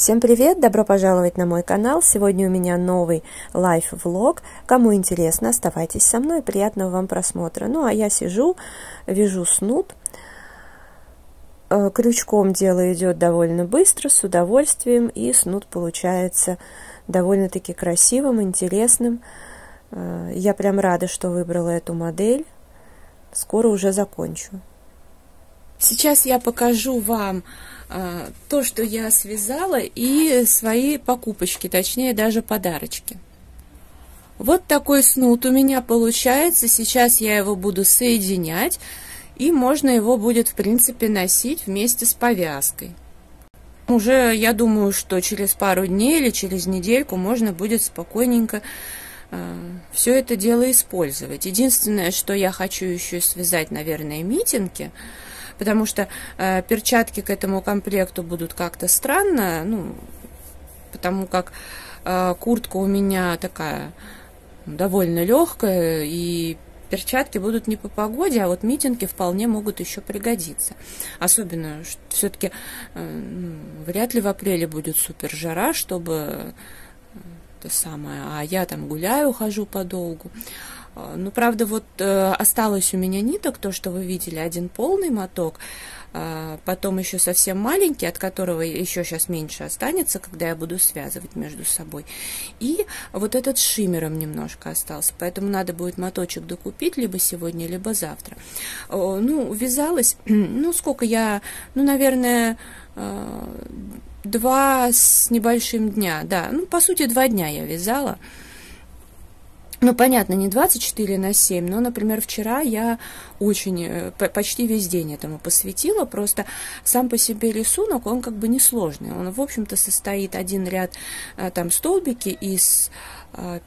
Всем привет! Добро пожаловать на мой канал. Сегодня у меня новый лайф-влог. Кому интересно, оставайтесь со мной. Приятного вам просмотра. Ну, а я сижу, вяжу снуд. Э, крючком дело идет довольно быстро, с удовольствием, и снуд получается довольно-таки красивым, интересным. Э, я прям рада, что выбрала эту модель. Скоро уже закончу. Сейчас я покажу вам а, то, что я связала, и свои покупочки, точнее даже подарочки. Вот такой снуд у меня получается. Сейчас я его буду соединять, и можно его будет, в принципе, носить вместе с повязкой. Уже, я думаю, что через пару дней или через недельку можно будет спокойненько э, все это дело использовать. Единственное, что я хочу еще связать, наверное, митинги – потому что э, перчатки к этому комплекту будут как-то странно, ну, потому как э, куртка у меня такая довольно легкая, и перчатки будут не по погоде, а вот митинги вполне могут еще пригодиться. Особенно, все-таки э, ну, вряд ли в апреле будет супер жара, чтобы э, это самое, а я там гуляю, хожу подолгу. А, ну, правда, вот э, осталось у меня ниток, то, что вы видели, один полный моток, э, потом еще совсем маленький, от которого еще сейчас меньше останется, когда я буду связывать между собой. И вот этот с шиммером немножко остался, поэтому надо будет моточек докупить либо сегодня, либо завтра. Э, ну, вязалась, ну, сколько я, ну, наверное, э, два с небольшим дня, да, ну, по сути, два дня я вязала. Ну, понятно, не 24 на 7, но, например, вчера я очень, э, почти весь день этому посвятила, просто сам по себе рисунок, он как бы несложный. Он, в общем-то, состоит один ряд, э, там, столбики из э,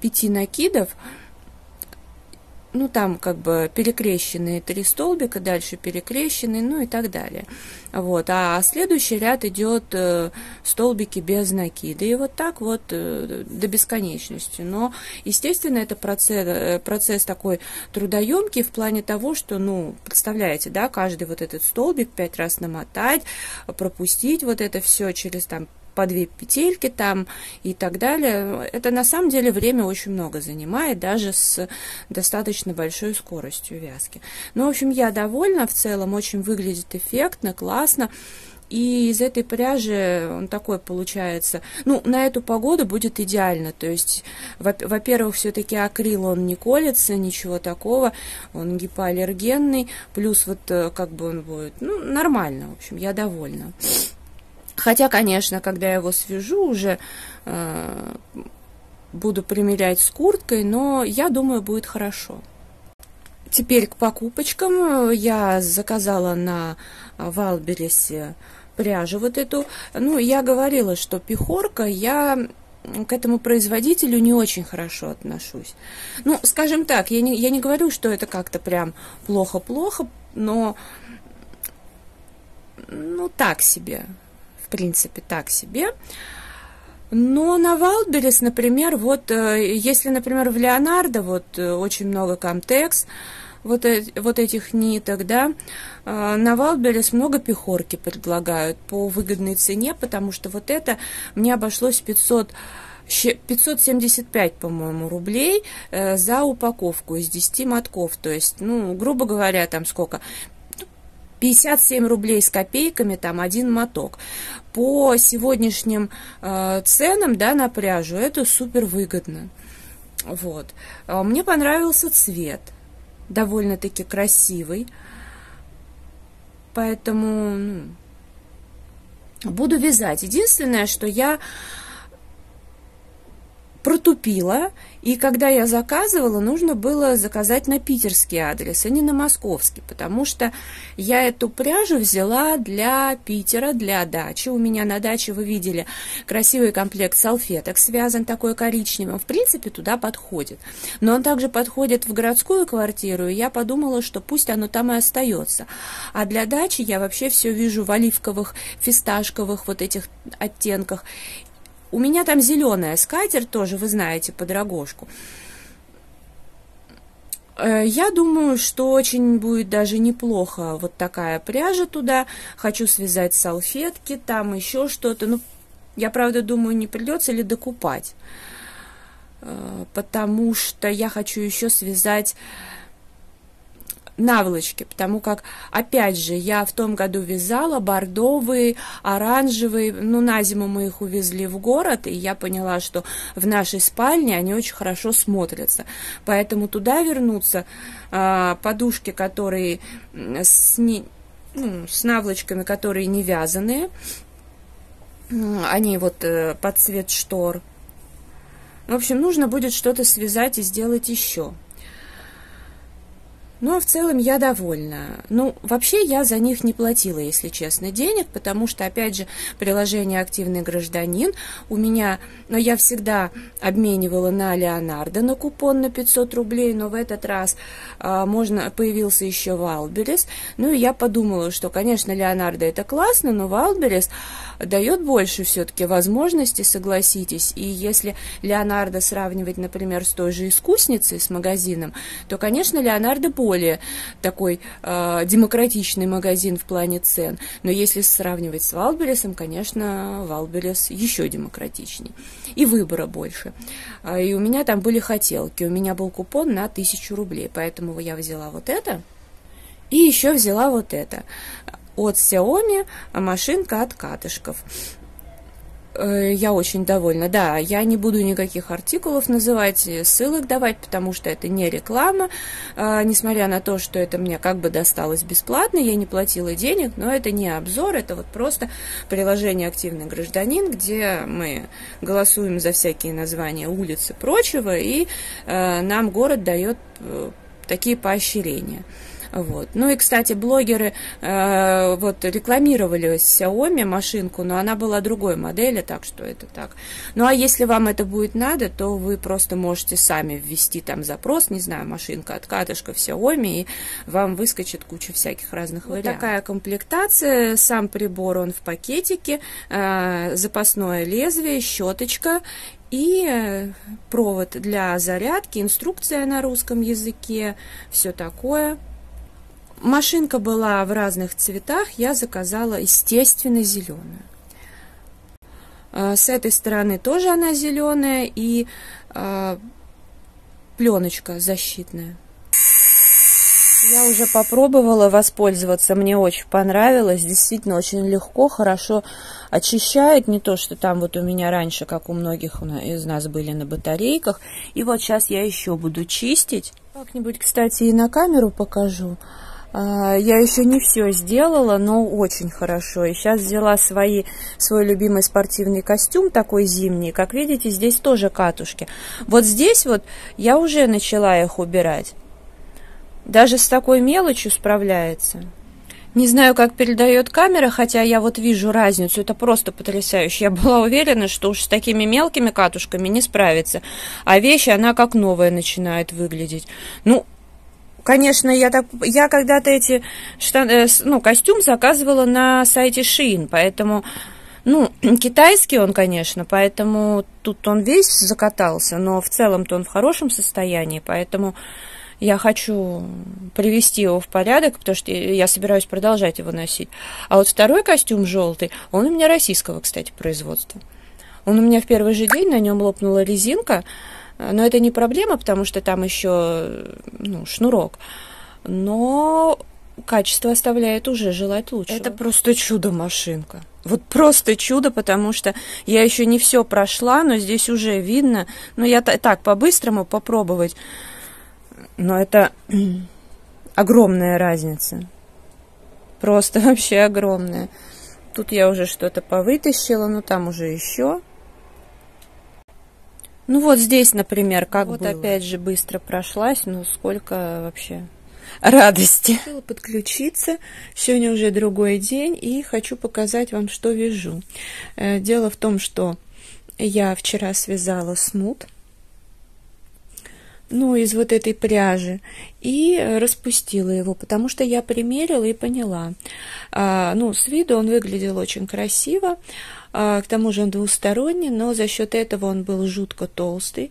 пяти накидов, ну, там как бы перекрещенные три столбика, дальше перекрещенные, ну и так далее. Вот, а следующий ряд идет э, столбики без накида, и вот так вот э, до бесконечности. Но, естественно, это процесс, э, процесс такой трудоемкий в плане того, что, ну, представляете, да, каждый вот этот столбик пять раз намотать, пропустить вот это все через там по две петельки там и так далее. Это на самом деле время очень много занимает, даже с достаточно большой скоростью вязки. Ну, в общем, я довольна в целом, очень выглядит эффектно, классно. И из этой пряжи он такой получается, ну, на эту погоду будет идеально. То есть, во-первых, все-таки акрил, он не колется, ничего такого, он гипоаллергенный, плюс вот э, как бы он будет, ну, нормально, в общем, я довольна. Хотя, конечно, когда я его свяжу, уже э, буду примерять с курткой, но я думаю, будет хорошо. Теперь к покупочкам. Я заказала на Wildberries е пряжу вот эту. Ну, я говорила, что пехорка, я к этому производителю не очень хорошо отношусь. Ну, скажем так, я не, я не говорю, что это как-то прям плохо-плохо, но ну, так себе принципе, так себе. Но на Wildberries, например, вот, э, если, например, в Леонардо вот э, очень много Камтекс, вот, вот этих ниток, да, э, на Wildberries много пехорки предлагают по выгодной цене, потому что вот это мне обошлось 500 575, по-моему, рублей э, за упаковку из 10 мотков. То есть, ну, грубо говоря, там сколько? 57 рублей с копейками, там один моток. По сегодняшним э, ценам, да, на пряжу это супер выгодно. Вот. А мне понравился цвет, довольно-таки красивый, поэтому ну, буду вязать. Единственное, что я протупила, и когда я заказывала, нужно было заказать на питерский адрес, а не на московский, потому что я эту пряжу взяла для Питера, для дачи. У меня на даче, вы видели, красивый комплект салфеток связан такой коричневым. В принципе, туда подходит. Но он также подходит в городскую квартиру, и я подумала, что пусть оно там и остается. А для дачи я вообще все вижу в оливковых, фисташковых вот этих оттенках. У меня там зеленая скатерть тоже, вы знаете, под рогожку. Э, я думаю, что очень будет даже неплохо вот такая пряжа туда. Хочу связать салфетки, там еще что-то. Ну, Я, правда, думаю, не придется ли докупать, э, потому что я хочу еще связать наволочки, потому как, опять же, я в том году вязала бордовые, оранжевые, ну, на зиму мы их увезли в город, и я поняла, что в нашей спальне они очень хорошо смотрятся, поэтому туда вернуться, а, подушки, которые с, не, ну, с наволочками, которые не вязаные, они вот э, под цвет штор. В общем, нужно будет что-то связать и сделать еще. Ну, а в целом я довольна. Ну, вообще я за них не платила, если честно, денег, потому что, опять же, приложение «Активный гражданин» у меня, но я всегда обменивала на Леонардо на купон на 500 рублей, но в этот раз а, можно, появился еще Wildberries. Ну, и я подумала, что, конечно, Леонардо это классно, но Wildberries дает больше все-таки возможностей, согласитесь. И если Леонардо сравнивать, например, с той же искусницей, с магазином, то, конечно, Леонардо больше более такой э, демократичный магазин в плане цен. Но если сравнивать с Wildberries ом, конечно, Wildberries еще демократичнее. И выбора больше. А, и у меня там были хотелки. У меня был купон на тысячу рублей, поэтому я взяла вот это. И еще взяла вот это. От Xiaomi машинка от катышков. Э, я очень довольна. Да, я не буду никаких артикулов называть, э, ссылок давать, потому что это не реклама. А, несмотря на то, что это мне как бы досталось бесплатно, я не платила денег, но это не обзор, это вот просто приложение «Активный гражданин», где мы голосуем за всякие названия улиц и прочего, и э, нам город дает такие поощрения. Вот. Ну и, кстати, блогеры э, вот рекламировали Xiaomi машинку, но она была другой модели, так что это так. Ну а если вам это будет надо, то вы просто можете сами ввести там запрос, не знаю, машинка от катышка Xiaomi, и вам выскочит куча всяких разных вот вариантов. такая комплектация, сам прибор, он в пакетике, э, запасное лезвие, щеточка и э, провод для зарядки, инструкция на русском языке, все такое. Машинка была в разных цветах, я заказала, естественно, зеленую. А, с этой стороны тоже она зеленая и э, пленочка защитная. Я уже попробовала воспользоваться, мне очень понравилось, действительно очень легко, хорошо очищает, не то, что там вот у меня раньше, как у многих из нас были на батарейках. И вот сейчас я еще буду чистить. Как-нибудь, кстати, и на камеру покажу. А, я еще не все сделала, но очень хорошо. И сейчас взяла свои, свой любимый спортивный костюм, такой зимний. Как видите, здесь тоже катушки. Вот здесь вот я уже начала их убирать. Даже с такой мелочью справляется. Не знаю, как передает камера, хотя я вот вижу разницу. Это просто потрясающе. Я была уверена, что уж с такими мелкими катушками не справится. А вещь, она как новая начинает выглядеть. Ну, Конечно, я так, я когда-то эти штаны, э, ну, костюм заказывала на сайте Shein, поэтому, ну, китайский он, конечно, поэтому тут он весь закатался, но в целом-то он в хорошем состоянии, поэтому я хочу привести его в порядок, потому что я собираюсь продолжать его носить. А вот второй костюм желтый, он у меня российского, кстати, производства. Он у меня в первый же день, на нем лопнула резинка, но это не проблема, потому что там еще ну, шнурок. Но качество оставляет уже желать лучше. Это просто чудо-машинка. Вот просто чудо, потому что я еще не все прошла, но здесь уже видно. Ну, я так по-быстрому попробовать. Но это огромная разница. Просто вообще огромная. Тут я уже что-то повытащила, но там уже еще. Ну вот здесь, например, как вот было. опять же быстро прошлась, ну сколько вообще радости. Решила подключиться. Сегодня уже другой день, и хочу показать вам, что вяжу. Э, дело в том, что я вчера связала снуд, ну, из вот этой пряжи, и распустила его, потому что я примерила и поняла. А, ну, с виду он выглядел очень красиво, а, к тому же он двусторонний, но за счет этого он был жутко толстый.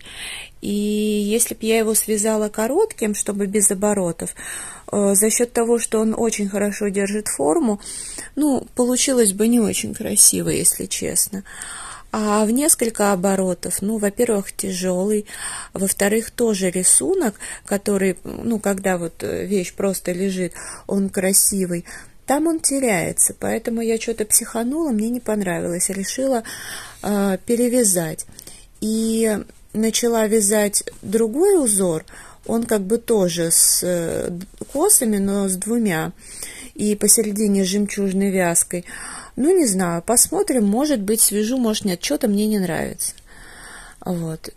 И если бы я его связала коротким, чтобы без оборотов, а, за счет того, что он очень хорошо держит форму, ну, получилось бы не очень красиво, если честно. А в несколько оборотов, ну, во-первых, тяжелый, во-вторых, тоже рисунок, который, ну, когда вот вещь просто лежит, он красивый, там он теряется, поэтому я что-то психанула, мне не понравилось, решила э, перевязать. И начала вязать другой узор, он как бы тоже с э, косами, но с двумя, и посередине жемчужной вязкой. Ну, не знаю, посмотрим, может быть, свяжу, может, нет, что-то мне не нравится. Вот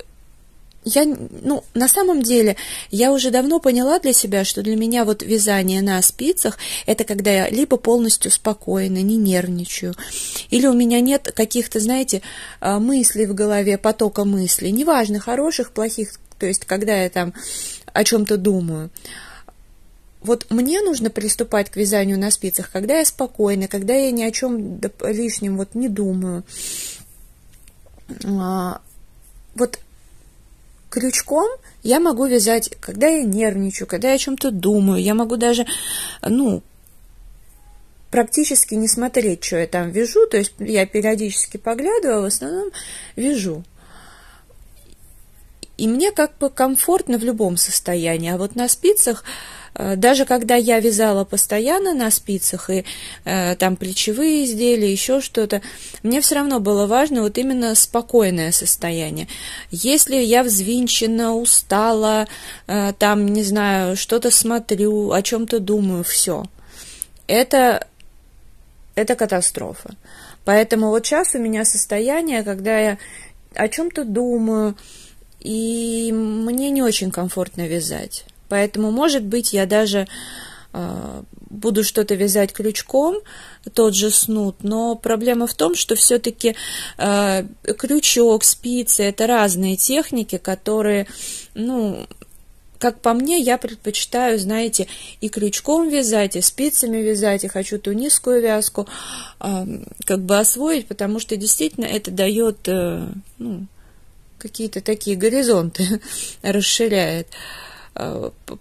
я, ну, на самом деле, я уже давно поняла для себя, что для меня вот вязание на спицах – это когда я либо полностью спокойна, не нервничаю, или у меня нет каких-то, знаете, а, мыслей в голове, потока мыслей, неважно, хороших, плохих, то есть когда я там о чем-то думаю. Вот мне нужно приступать к вязанию на спицах, когда я спокойна, когда я ни о чем лишнем вот не думаю. А, вот крючком я могу вязать, когда я нервничаю, когда я о чем-то думаю. Я могу даже, ну, практически не смотреть, что я там вяжу. То есть я периодически поглядываю, а в основном вяжу. И мне как бы комфортно в любом состоянии. А вот на спицах даже когда я вязала постоянно на спицах и э, там плечевые изделия, еще что-то, мне все равно было важно вот именно спокойное состояние. Если я взвинчена, устала, э, там, не знаю, что-то смотрю, о чем-то думаю, все. Это, это катастрофа. Поэтому вот сейчас у меня состояние, когда я о чем-то думаю, и мне не очень комфортно вязать. Поэтому, может быть, я даже э, буду что-то вязать крючком, тот же снуд, но проблема в том, что все-таки э, крючок, спицы – это разные техники, которые, ну, как по мне, я предпочитаю, знаете, и крючком вязать, и спицами вязать, и хочу ту низкую вязку э, как бы освоить, потому что действительно это дает э, ну, какие-то такие горизонты, расширяет. Э,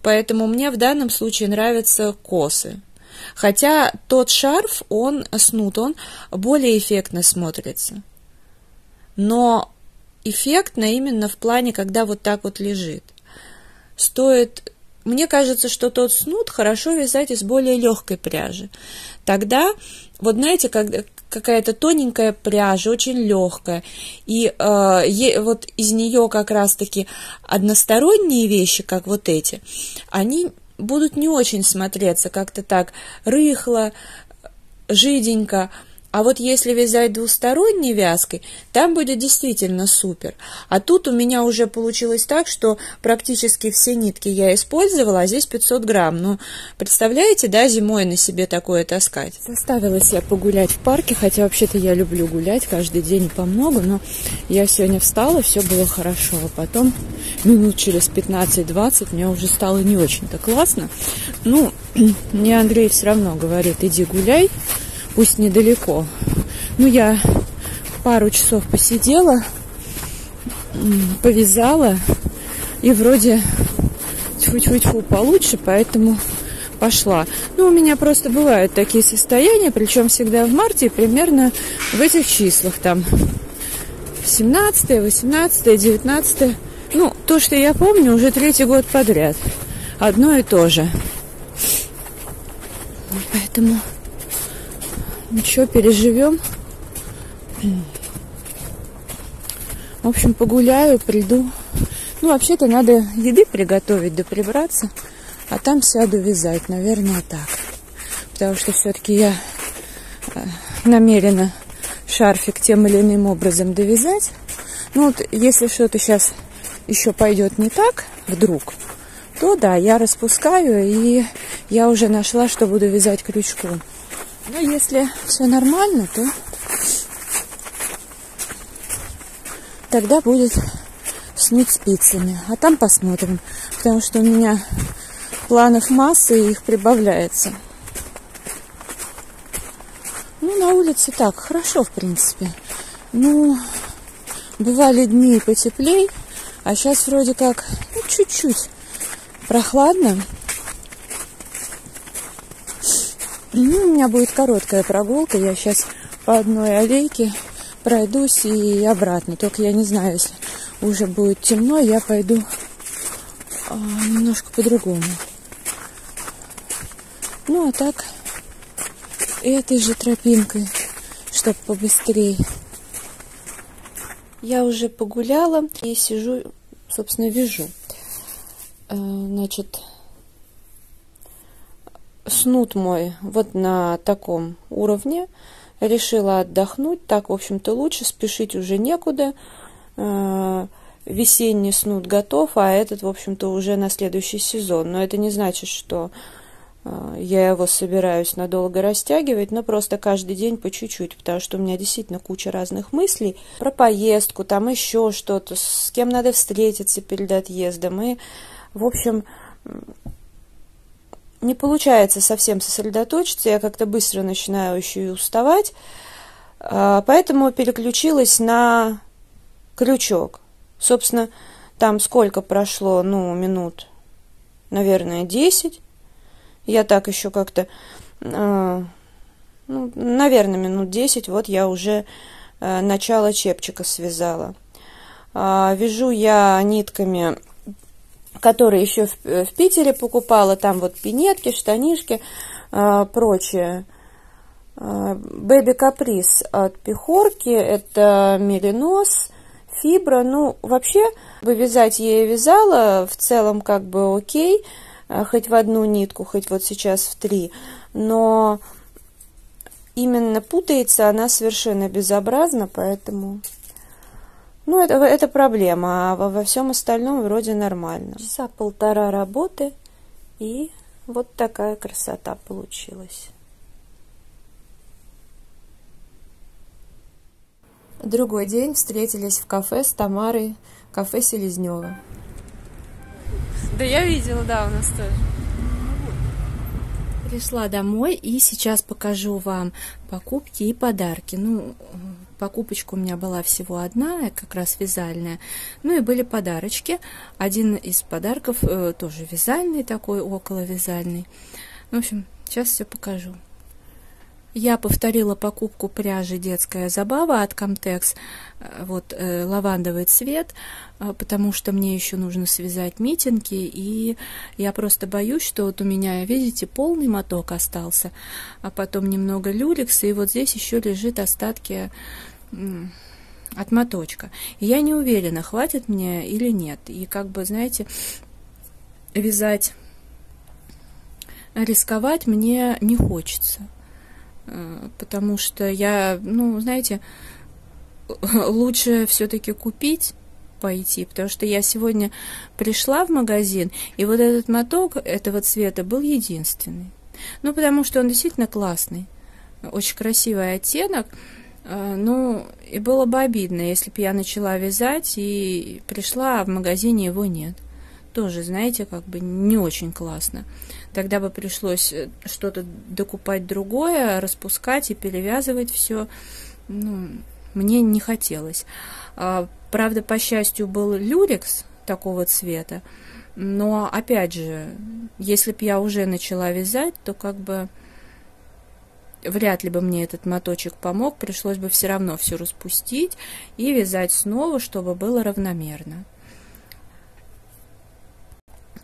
поэтому мне в данном случае нравятся косы. Хотя тот шарф, он снут, он более эффектно смотрится. Но эффектно именно в плане, когда вот так вот лежит. Стоит мне кажется, что тот снуд хорошо вязать из более легкой пряжи. Тогда, вот знаете, когда, какая-то тоненькая пряжа, очень легкая, и э, вот из нее как раз-таки односторонние вещи, как вот эти, они будут не очень смотреться как-то так рыхло, жиденько, а вот если вязать двусторонней вязкой, там будет действительно супер. А тут у меня уже получилось так, что практически все нитки я использовала, а здесь 500 грамм. Ну, представляете, да, зимой на себе такое таскать? Заставила себя погулять в парке, хотя вообще-то я люблю гулять каждый день по много, но я сегодня встала, все было хорошо. А потом минут через 15-20 мне уже стало не очень-то классно. Ну, мне Андрей все равно говорит, иди гуляй, пусть недалеко. Ну, я пару часов посидела, повязала, и вроде тьфу-тьфу-тьфу получше, поэтому пошла. Ну, у меня просто бывают такие состояния, причем всегда в марте, примерно в этих числах, там, 17, 18, 19. Ну, то, что я помню, уже третий год подряд. Одно и то же. Поэтому Ничего, переживем. В общем, погуляю, приду. Ну, вообще-то надо еды приготовить, да прибраться. А там сяду вязать, наверное, так. Потому что все-таки я э, намерена шарфик тем или иным образом довязать. Ну, вот если что-то сейчас еще пойдет не так, вдруг, то да, я распускаю, и я уже нашла, что буду вязать крючком. Но если все нормально, то тогда будет снуть спицами. А там посмотрим. Потому что у меня планов масса и их прибавляется. Ну, на улице так, хорошо, в принципе. Ну, бывали дни потеплей, а сейчас вроде как, ну, чуть-чуть прохладно. Ну, у меня будет короткая прогулка. Я сейчас по одной аллейке пройдусь и обратно. Только я не знаю, если уже будет темно, я пойду а, немножко по-другому. Ну, а так, этой же тропинкой, чтобы побыстрее. Я уже погуляла и сижу, собственно, вижу. Э, значит, снут мой вот на таком уровне. Решила отдохнуть. Так, в общем-то, лучше. Спешить уже некуда. Э, весенний снут готов, а этот, в общем-то, уже на следующий сезон. Но это не значит, что а, я его собираюсь надолго растягивать, но просто каждый день по чуть-чуть, потому что у меня действительно куча разных мыслей про поездку, там еще что-то, с кем надо встретиться перед отъездом. И, в общем, не получается совсем сосредоточиться, я как-то быстро начинаю еще и уставать, а, поэтому переключилась на крючок. Собственно, там сколько прошло, ну, минут, наверное, десять. Я так еще как-то, э, ну, наверное, минут десять, вот я уже э, начало чепчика связала. Вяжу я нитками, которые еще в, в Питере покупала, там вот пинетки, штанишки, э, прочее. Бэби Каприз от Пехорки, это меринос, фибра. Ну, вообще, бы вязать я и вязала, в целом как бы окей. Э, хоть в одну нитку, хоть вот сейчас в три, но именно путается она совершенно безобразно, поэтому... Ну, это, это проблема, а во, во всем остальном вроде нормально. Часа полтора работы, и вот такая красота получилась. Другой день встретились в кафе с Тамарой, кафе Селезнева. Да я видела, да, у нас тоже. Пришла домой и сейчас покажу вам покупки и подарки. Ну, покупочка у меня была всего одна, как раз вязальная. Ну и были подарочки. Один из подарков э, тоже вязальный такой, около вязальный. В общем, сейчас все покажу. Я повторила покупку пряжи «Детская забава» от Comtex, э, вот э, лавандовый цвет, э, потому что мне еще нужно связать митинги, и я просто боюсь, что вот у меня, видите, полный моток остался, а потом немного люрекса, и вот здесь еще лежит остатки от моточка. Я не уверена, хватит мне или нет. И как бы, знаете, вязать, рисковать мне не хочется. Э, потому что я, ну, знаете, лучше все-таки купить пойти, потому что я сегодня пришла в магазин, и вот этот моток этого цвета был единственный. Ну, потому что он действительно классный, очень красивый оттенок, э, ну, и было бы обидно, если бы я начала вязать и пришла, а в магазине его нет. Тоже, знаете, как бы не очень классно тогда бы пришлось э, что-то докупать другое, распускать и перевязывать все. Ну, мне не хотелось. А, правда, по счастью, был люрекс такого цвета, но, опять же, если бы я уже начала вязать, то как бы вряд ли бы мне этот моточек помог, пришлось бы все равно все распустить и вязать снова, чтобы было равномерно.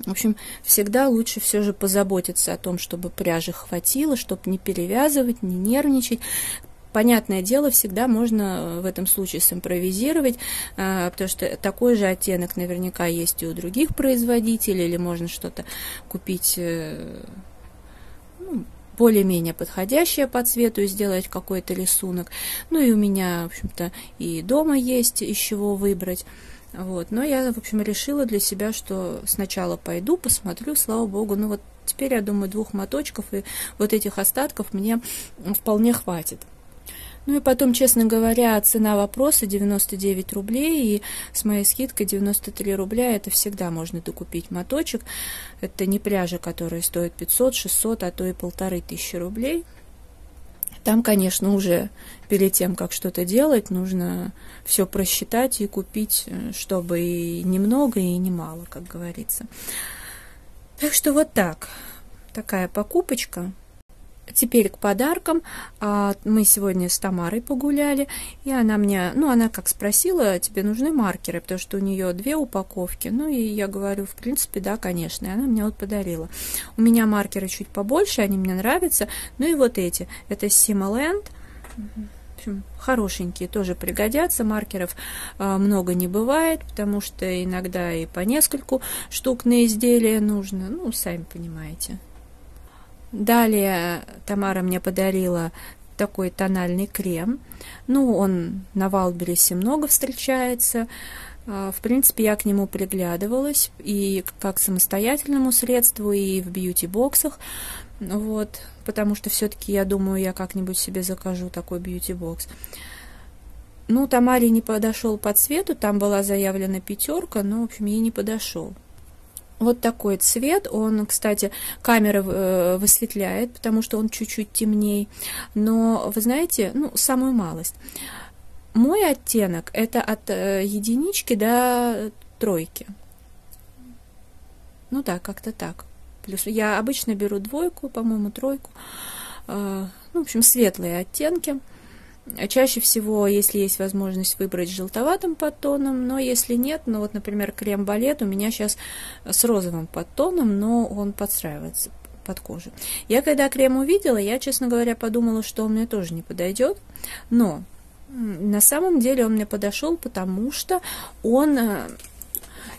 В общем, всегда лучше все же позаботиться о том, чтобы пряжи хватило, чтобы не перевязывать, не нервничать. Понятное дело, всегда можно э, в этом случае симпровизировать, э, потому что такой же оттенок наверняка есть и у других производителей, или можно что-то купить э, ну, более-менее подходящее по цвету и сделать какой-то рисунок. Ну и у меня, в общем-то, и дома есть из чего выбрать. Вот. Но я, в общем, решила для себя, что сначала пойду, посмотрю, слава богу. Ну вот теперь, я думаю, двух моточков и вот этих остатков мне вполне хватит. Ну и потом, честно говоря, цена вопроса 99 рублей, и с моей скидкой 93 рубля, это всегда можно докупить моточек. Это не пряжа, которая стоит 500, 600, а то и полторы тысячи рублей. Там, конечно, уже перед тем, как что-то делать, нужно все просчитать и купить, э, чтобы и немного, и немало, как говорится. Так что вот так. Такая покупочка. Теперь к подаркам. А, мы сегодня с Тамарой погуляли, и она мне, ну, она как спросила, тебе нужны маркеры, потому что у нее две упаковки. Ну, и я говорю, в принципе, да, конечно. И она мне вот подарила. У меня маркеры чуть побольше, они мне нравятся. Ну и вот эти. Это. В общем, хорошенькие тоже пригодятся. Маркеров а, много не бывает, потому что иногда и по нескольку штук на изделие нужно. Ну, сами понимаете. Далее Тамара мне подарила такой тональный крем. Ну, он на Валбересе много встречается. А, в принципе, я к нему приглядывалась и как самостоятельному средству, и в бьюти-боксах. Вот, потому что все-таки, я думаю, я как-нибудь себе закажу такой бьюти-бокс. Ну, Тамаре не подошел по цвету, там была заявлена пятерка, но, в общем, ей не подошел. Вот такой цвет, он, кстати, камера э, высветляет, потому что он чуть-чуть темней, но, вы знаете, ну, самую малость. Мой оттенок это от э, единички до тройки. Ну да, как-то так. Плюс я обычно беру двойку, по-моему, тройку. Э, ну, в общем, светлые оттенки. Чаще всего, если есть возможность выбрать желтоватым подтоном, но если нет, ну вот, например, крем-балет у меня сейчас с розовым подтоном, но он подстраивается под кожу. Я когда крем увидела, я, честно говоря, подумала, что он мне тоже не подойдет, но на самом деле он мне подошел, потому что он э,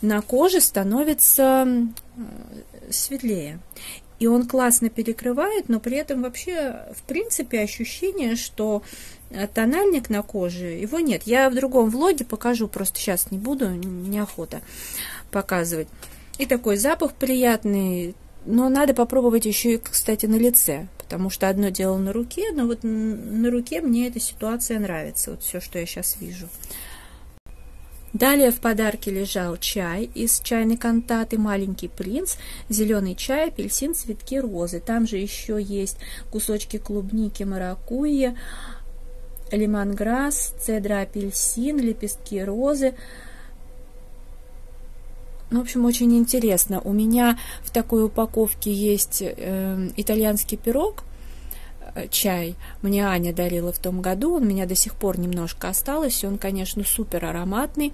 на коже становится светлее и он классно перекрывает, но при этом вообще, в принципе, ощущение, что э, тональник на коже, его нет. Я в другом влоге покажу, просто сейчас не буду, неохота показывать. И такой запах приятный, но надо попробовать еще и, кстати, на лице, потому что одно дело на руке, но вот на руке мне эта ситуация нравится, вот все, что я сейчас вижу. Далее в подарке лежал чай из чайной кантаты «Маленький принц», зеленый чай, апельсин, цветки розы. Там же еще есть кусочки клубники, маракуйя, лимонграсс, цедра апельсин, лепестки розы. Ну, в общем, очень интересно. У меня в такой упаковке есть э, итальянский пирог – Э, чай мне Аня дарила в том году, он у меня до сих пор немножко осталось, он, конечно, супер ароматный,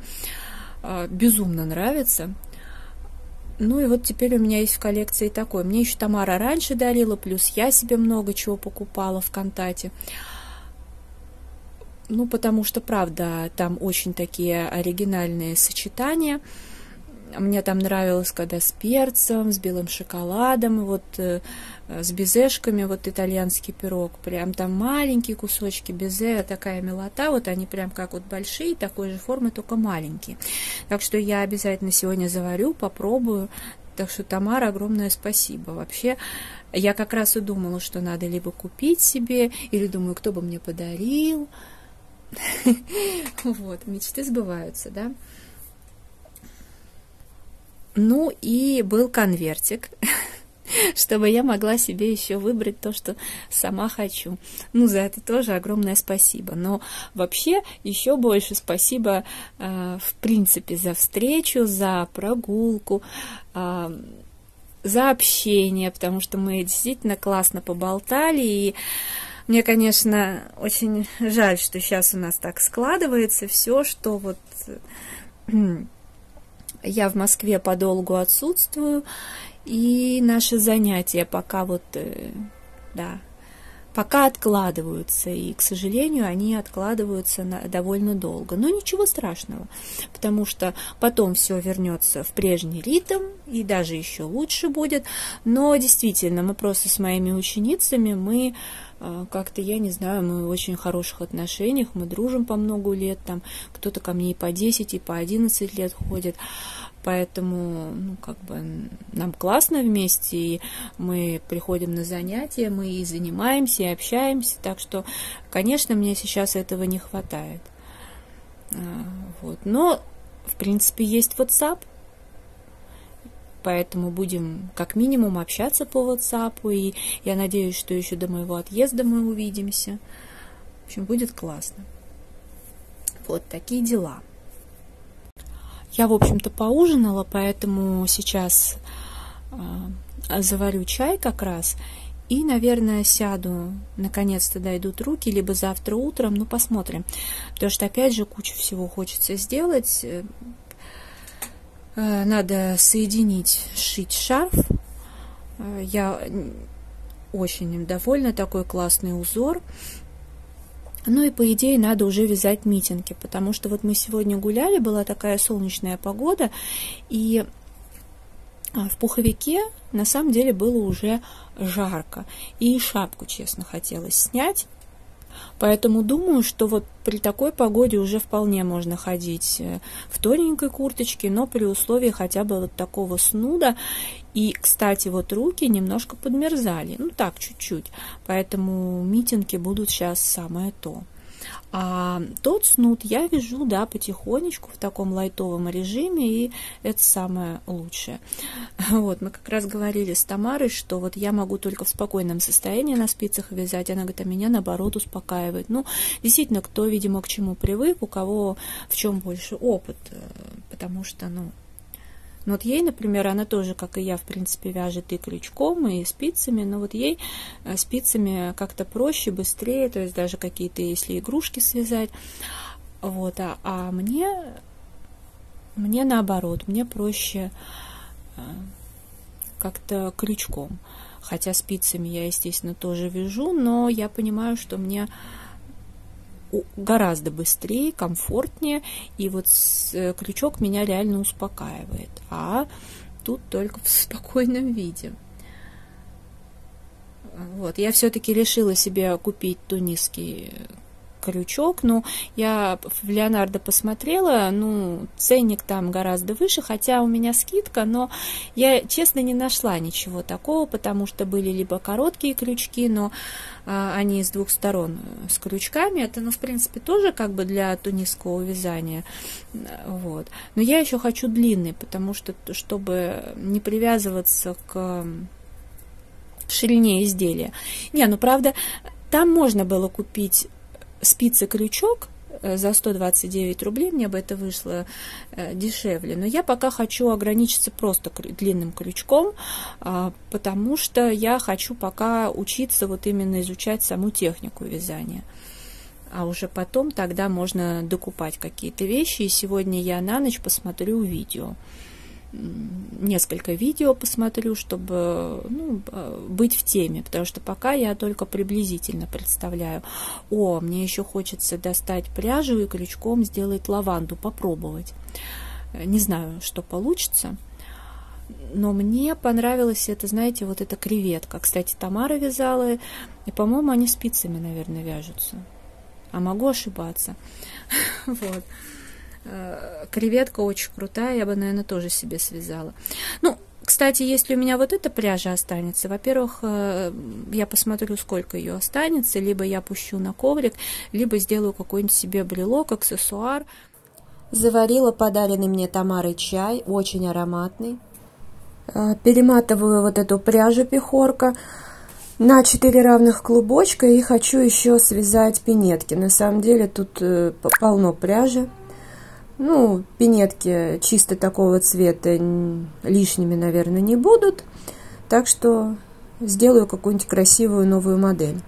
э, безумно нравится. Ну и вот теперь у меня есть в коллекции такой. Мне еще Тамара раньше дарила, плюс я себе много чего покупала в Контате. Ну, потому что, правда, там очень такие оригинальные сочетания. Мне там нравилось, когда с перцем, с белым шоколадом, вот э, с безешками, вот итальянский пирог, прям там маленькие кусочки безе, такая милота, вот они прям как вот большие, такой же формы, только маленькие. Так что я обязательно сегодня заварю, попробую. Так что, Тамара, огромное спасибо. Вообще, я как раз и думала, что надо либо купить себе, или думаю, кто бы мне подарил. Вот, мечты сбываются, да. Ну и был конвертик, чтобы я могла себе еще выбрать то, что сама хочу. Ну, за это тоже огромное спасибо. Но вообще еще больше спасибо, э, в принципе, за встречу, за прогулку, э, за общение, потому что мы действительно классно поболтали, и мне, конечно, очень жаль, что сейчас у нас так складывается все, что вот я в Москве подолгу отсутствую, и наши занятия пока вот, э, да, пока откладываются, и, к сожалению, они откладываются на, довольно долго. Но ничего страшного, потому что потом все вернется в прежний ритм, и даже еще лучше будет. Но действительно, мы просто с моими ученицами, мы э, как-то, я не знаю, мы в очень хороших отношениях, мы дружим по много лет, там кто-то ко мне и по 10, и по 11 лет ходит поэтому ну, как бы нам классно вместе, и мы приходим на занятия, мы и занимаемся, и общаемся, так что, конечно, мне сейчас этого не хватает. А, вот. Но, в принципе, есть WhatsApp, поэтому будем как минимум общаться по WhatsApp, и я надеюсь, что еще до моего отъезда мы увидимся. В общем, будет классно. Вот такие дела. Я, в общем-то, поужинала, поэтому сейчас э, заварю чай как раз И, наверное, сяду, наконец-то дойдут руки, либо завтра утром, ну, посмотрим. Потому что, опять же, кучу всего хочется сделать. Э, надо соединить, сшить шарф. Э, я очень им довольна, такой классный узор. Ну и по идее надо уже вязать митинги, потому что вот мы сегодня гуляли, была такая солнечная погода, и а, в пуховике на самом деле было уже жарко. И шапку, честно, хотелось снять. Поэтому думаю, что вот при такой погоде уже вполне можно ходить э, в тоненькой курточке, но при условии хотя бы вот такого снуда. И, кстати, вот руки немножко подмерзали, ну так, чуть-чуть. Поэтому митинги будут сейчас самое то. А тот снуд я вяжу, да, потихонечку в таком лайтовом режиме, и это самое лучшее. Вот, мы как раз говорили с Тамарой, что вот я могу только в спокойном состоянии на спицах вязать, она говорит, а меня наоборот успокаивает. Ну, действительно, кто, видимо, к чему привык, у кого в чем больше опыт, э, потому что, ну, но вот ей, например, она тоже, как и я, в принципе, вяжет и крючком, и спицами, но вот ей э, спицами как-то проще, быстрее, то есть даже какие-то, если игрушки связать. Вот, а, а мне, мне наоборот, мне проще э, как-то крючком. Хотя спицами я, естественно, тоже вяжу, но я понимаю, что мне гораздо быстрее, комфортнее, и вот э, крючок меня реально успокаивает, а тут только в спокойном виде. Вот, я все-таки решила себе купить тунисский крючок. Ну, я в Леонардо посмотрела, ну, ценник там гораздо выше, хотя у меня скидка, но я, честно, не нашла ничего такого, потому что были либо короткие крючки, но а, они с двух сторон э, с крючками. Это, ну, в принципе, тоже как бы для тунисского вязания. Вот. Но я еще хочу длинный, потому что, чтобы не привязываться к ширине изделия. Не, ну, правда, там можно было купить спицы-крючок э, за 129 рублей, мне бы это вышло э, дешевле. Но я пока хочу ограничиться просто длинным крючком, а, потому что я хочу пока учиться вот именно изучать саму технику вязания. А уже потом тогда можно докупать какие-то вещи. И сегодня я на ночь посмотрю видео несколько видео посмотрю, чтобы ну, быть в теме, потому что пока я только приблизительно представляю. О, мне еще хочется достать пряжу и крючком сделать лаванду, попробовать. Не знаю, что получится. Но мне понравилось это, знаете, вот эта креветка. Кстати, Тамара вязала, и, по-моему, они спицами, наверное, вяжутся. А могу ошибаться. Вот. Э, креветка очень крутая, я бы, наверное, тоже себе связала. Ну, кстати, если у меня вот эта пряжа останется, во-первых, э, я посмотрю, сколько ее останется, либо я пущу на коврик, либо сделаю какой-нибудь себе брелок, аксессуар. Заварила подаренный мне Тамарой чай, очень ароматный. Э, перематываю вот эту пряжу пехорка на 4 равных клубочка и хочу еще связать пинетки. На самом деле тут полно пряжи. Ну, пинетки чисто такого цвета лишними, наверное, не будут. Так что сделаю какую-нибудь красивую новую модель.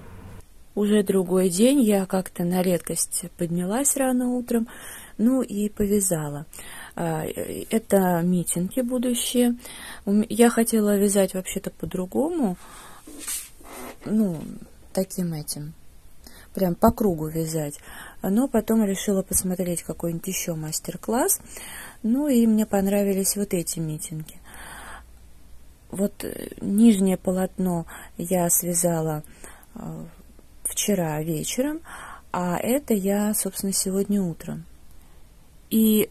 Уже другой день я как-то на редкость поднялась рано утром, ну и повязала. А, это митинги будущие. Я хотела вязать вообще-то по-другому, ну, таким этим, прям по кругу вязать но потом решила посмотреть какой-нибудь еще мастер-класс. Ну и мне понравились вот эти митинги. Вот э, нижнее полотно я связала э, вчера вечером, а это я, собственно, сегодня утром. И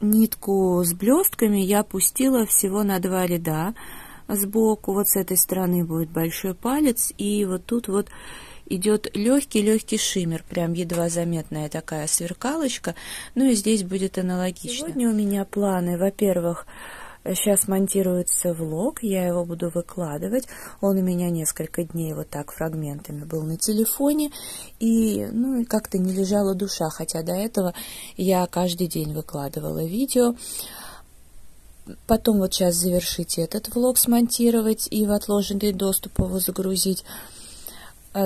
нитку с блестками я пустила всего на два ряда сбоку. Вот с этой стороны будет большой палец, и вот тут вот идет легкий-легкий шиммер, прям едва заметная такая сверкалочка. Ну и здесь будет аналогично. Сегодня у меня планы, во-первых, Сейчас монтируется влог, я его буду выкладывать. Он у меня несколько дней вот так фрагментами был на телефоне. И ну, как-то не лежала душа, хотя до этого я каждый день выкладывала видео. потом вот сейчас завершить этот влог, смонтировать и в отложенный доступ его загрузить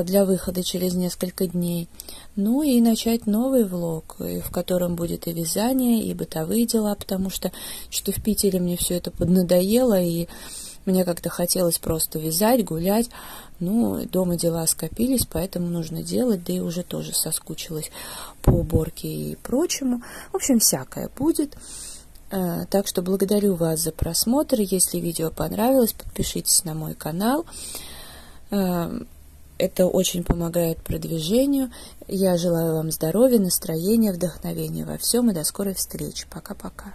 для выхода через несколько дней. Ну и начать новый влог, в котором будет и вязание, и бытовые дела, потому что что в Питере мне все это поднадоело, и мне как-то хотелось просто вязать, гулять. Ну, дома дела скопились, поэтому нужно делать, да и уже тоже соскучилась по уборке и прочему. В общем, всякое будет. Э, так что благодарю вас за просмотр. Если видео понравилось, подпишитесь на мой канал. Это очень помогает продвижению. Я желаю вам здоровья, настроения, вдохновения во всем и до скорой встречи. Пока-пока.